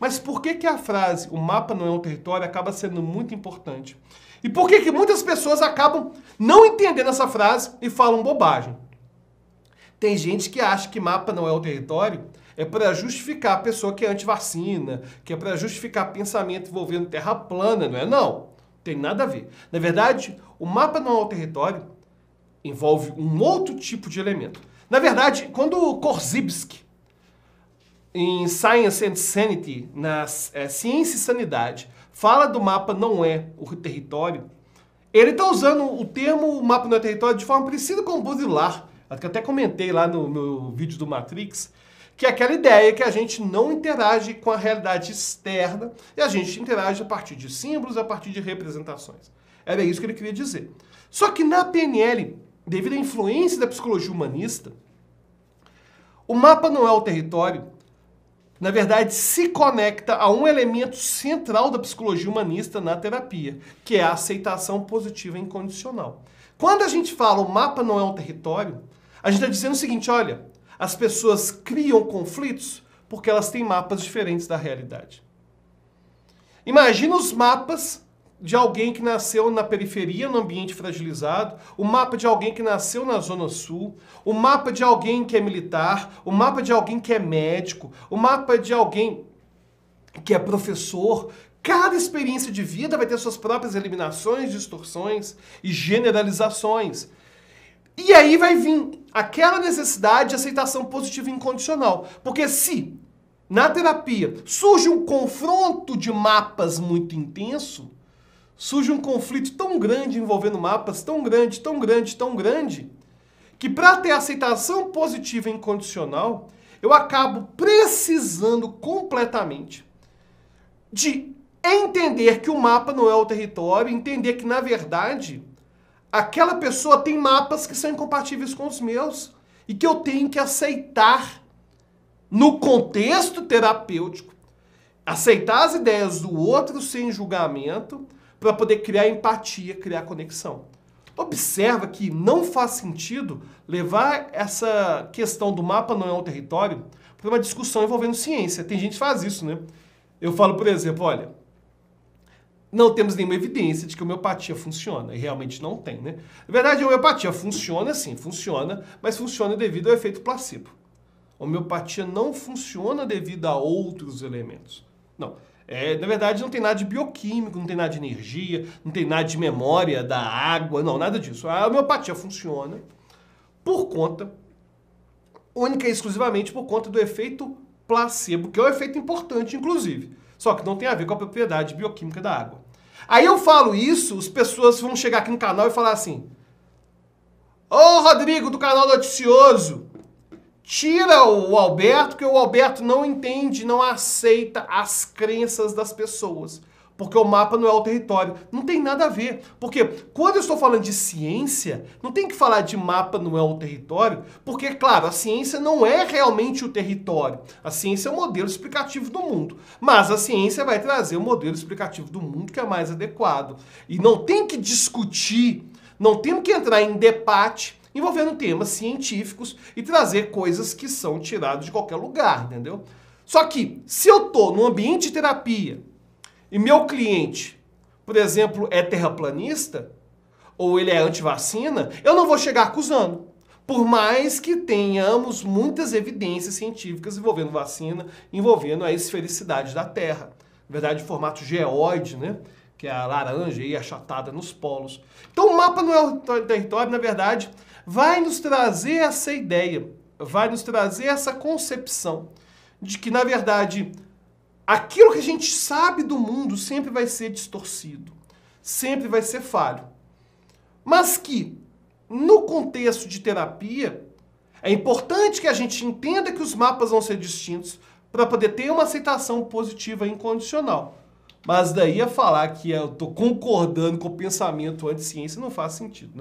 Mas por que, que a frase o mapa não é um território acaba sendo muito importante? E por que, que muitas pessoas acabam não entendendo essa frase e falam bobagem? Tem gente que acha que mapa não é o território é para justificar a pessoa que é anti-vacina, que é para justificar pensamento envolvendo terra plana, não é? Não, tem nada a ver. Na verdade, o mapa não é o território envolve um outro tipo de elemento. Na verdade, quando Korzybski, em Science and Sanity, na é, Ciência e Sanidade, fala do mapa não é o território, ele está usando o termo mapa não é território de forma parecida com o Baudrillard, que até comentei lá no meu vídeo do Matrix, que é aquela ideia que a gente não interage com a realidade externa e a gente interage a partir de símbolos, a partir de representações. Era isso que ele queria dizer. Só que na PNL, devido à influência da psicologia humanista, o mapa não é o território, na verdade, se conecta a um elemento central da psicologia humanista na terapia, que é a aceitação positiva incondicional. Quando a gente fala o mapa não é um território, a gente está dizendo o seguinte: olha, as pessoas criam conflitos porque elas têm mapas diferentes da realidade. Imagina os mapas de alguém que nasceu na periferia, no ambiente fragilizado, o mapa de alguém que nasceu na Zona Sul, o mapa de alguém que é militar, o mapa de alguém que é médico, o mapa de alguém que é professor. Cada experiência de vida vai ter suas próprias eliminações, distorções e generalizações. E aí vai vir aquela necessidade de aceitação positiva e incondicional. Porque se na terapia surge um confronto de mapas muito intenso, surge um conflito tão grande envolvendo mapas, tão grande, tão grande, tão grande, que para ter aceitação positiva e incondicional, eu acabo precisando completamente de entender que o mapa não é o território, entender que na verdade aquela pessoa tem mapas que são incompatíveis com os meus e que eu tenho que aceitar no contexto terapêutico, aceitar as ideias do outro sem julgamento para poder criar empatia, criar conexão. Observa que não faz sentido levar essa questão do mapa não é um território para uma discussão envolvendo ciência. Tem gente que faz isso, né? Eu falo, por exemplo, olha, não temos nenhuma evidência de que a homeopatia funciona. E realmente não tem, né? Na verdade, a homeopatia funciona sim, funciona, mas funciona devido ao efeito placebo. A homeopatia não funciona devido a outros elementos. Não. É, na verdade, não tem nada de bioquímico, não tem nada de energia, não tem nada de memória da água, não, nada disso. A homeopatia funciona por conta, única e exclusivamente por conta do efeito placebo, que é um efeito importante, inclusive. Só que não tem a ver com a propriedade bioquímica da água. Aí eu falo isso, as pessoas vão chegar aqui no canal e falar assim: Ô oh, Rodrigo do canal Noticioso, tira o Alberto, que o Alberto não entende, não aceita as crenças das pessoas porque o mapa não é o território. Não tem nada a ver. Porque quando eu estou falando de ciência, não tem que falar de mapa não é o território, porque, claro, a ciência não é realmente o território. A ciência é o modelo explicativo do mundo. Mas a ciência vai trazer o modelo explicativo do mundo que é mais adequado. E não tem que discutir, não temos que entrar em debate envolvendo temas científicos e trazer coisas que são tiradas de qualquer lugar, entendeu? Só que, se eu estou num ambiente de terapia, e meu cliente, por exemplo, é terraplanista, ou ele é anti-vacina, eu não vou chegar acusando. Por mais que tenhamos muitas evidências científicas envolvendo vacina, envolvendo a esfericidade da Terra. Na verdade, formato geoide, né? Que é a laranja e achatada nos polos. Então, o mapa não é o território, na verdade, vai nos trazer essa ideia, vai nos trazer essa concepção de que, na verdade, aquilo que a gente sabe do mundo sempre vai ser distorcido, sempre vai ser falho. Mas que, no contexto de terapia, é importante que a gente entenda que os mapas vão ser distintos para poder ter uma aceitação positiva e incondicional. Mas daí a falar que eu estou concordando com o pensamento anti-ciência não faz sentido, né?